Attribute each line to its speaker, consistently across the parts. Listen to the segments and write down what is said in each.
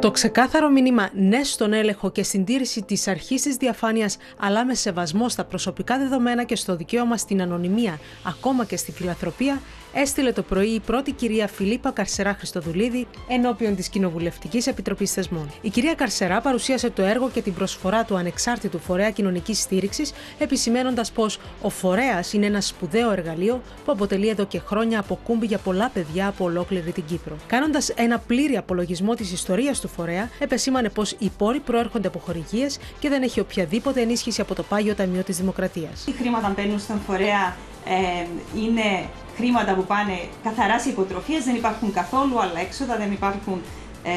Speaker 1: Το ξεκάθαρο μήνυμα ναι στον έλεγχο και συντήρηση της αρχής της διαφάνειας, αλλά με σεβασμό στα προσωπικά δεδομένα και στο δικαίωμα στην ανωνυμία, ακόμα και στη φιλαθροπία, έστειλε το πρωί η πρώτη κυρία Φιλίππα Καρσερά Χριστοδουλίδη ενώπιον της Κοινοβουλευτικής Επιτροπής Θεσμών. Η κυρία Καρσερά παρουσίασε το έργο και την προσφορά του ανεξάρτητου φορέα κοινωνικής στήριξης, επισημένοντας πως ο φορέας είναι ένα σπουδαίο εργαλείο που αποτελεί εδώ και χρόνια αποκούμπη για πολλά παιδιά από ολόκληρη την Κύπρο. Κάνοντας ένα πλήρη απολογισμό της ιστορίας του φορέα, επεσήμανε πως οι πόροι προέρχονται από χορηγίες και δεν έχει οποιαδήποτε ενίσχυση από το πάγιο ταμείο της Δημοκρατίας.
Speaker 2: Οι χρήματα μπαίνουν στον φορέα ε, είναι χρήματα που πάνε καθαρά σε υποτροφίες, δεν υπάρχουν καθόλου άλλα έξοδα, δεν υπάρχουν ε,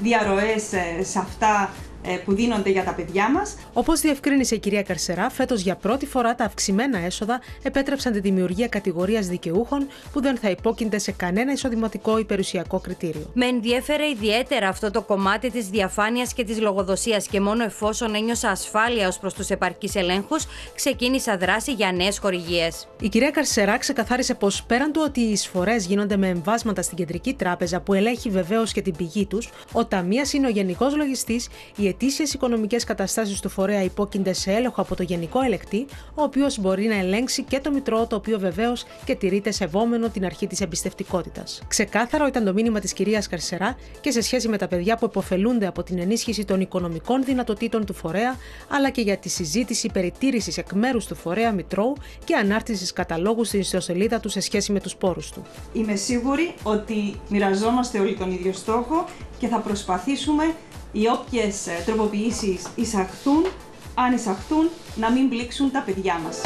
Speaker 2: διαρροές ε, σε αυτά ε, που δίνονται για τα παιδιά μας.
Speaker 1: Όπως διευκρίνησε η κυρία Καρσερά, φέτος για πρώτη φορά τα αυξημένα έσοδα επέτρεψαν τη δημιουργία κατηγορίας δικαιούχων που δεν θα υπόκεινται σε κανένα εισοδηματικό ή περιουσιακό κριτήριο.
Speaker 3: Με ενδιέφερε ιδιαίτερα αυτό το κομμάτι της διαφάνειας και της λογοδοσίας και μόνο εφόσον ένιωσα ασφάλεια ως προς τους επαρκείς ελέγχους, ξεκίνησα δράση για νέες χορηγίες.
Speaker 1: Η κυρία Καρσερά ξεκαθάρισε πως πέραν του ότι οι εισφορές γίνονται με εμβάσματα στην κεντρική τράπεζα που ελέγχει βεβαίως και την πηγή τους, ο Ταμείας είναι ο γενικός λογιστής, η ετήσιες οικονομικές καταστάσεις του φορέα υπόκεινται σε έλεγχο από το Γενικό Ελεκτή, ο οποίος μπορεί να ελέγξει και το Μητρό, το οποίο βεβαίως και τηρείται σεβόμενο την αρχή της εμπιστευτικότητας. Ξεκάθαρο ήταν το μήνυμα της κυρίας Καρσερά και σε σχέση με τα παιδιά που υποφελούνται από την ενίσχυση των οικονομικών δυνατοτήτων του φορέα, αλλά και για τη συζήτηση περιτήρηση εκ μέρους του φορέα Μητρώου και ανάρτησης καταλόγου στην ιστοσελίδα του σε σχέση με τους πόρους του.
Speaker 2: Είμαι σίγουρη ότι μοιραζόμαστε όλοι τον ίδιο στόχο και θα προσπαθήσουμε οι όποιες ε, τροποποιήσεις εισαχθούν, αν εισαχθούν, να μην πλήξουν τα παιδιά μας.